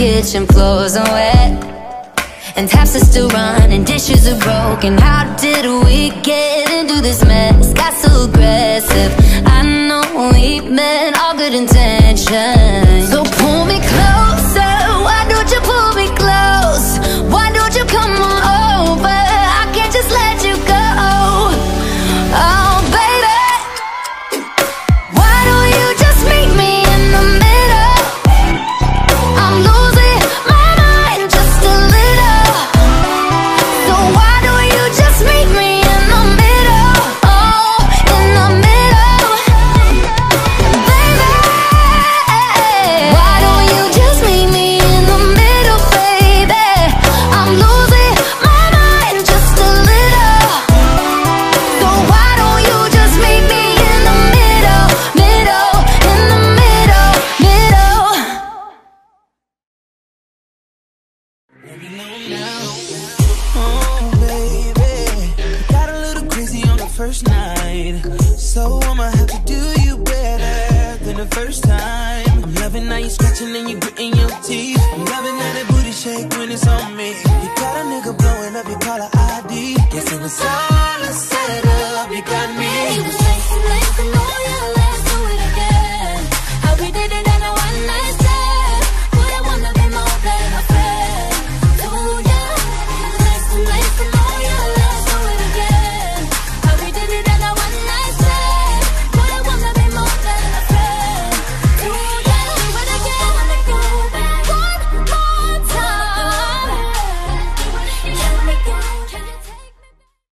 kitchen floors are wet. And taps are still running, dishes are broken. How did we get into this mess? Got so aggressive. I know we meant all good intentions. So pull me closer, Oh, baby. Got a little crazy on the first night. So I'ma have to do you better than the first time. I'm loving how you scratching and you gritting your teeth. I'm loving how that booty shake when it's on me. You got a nigga blowing up your caller ID. Guess it was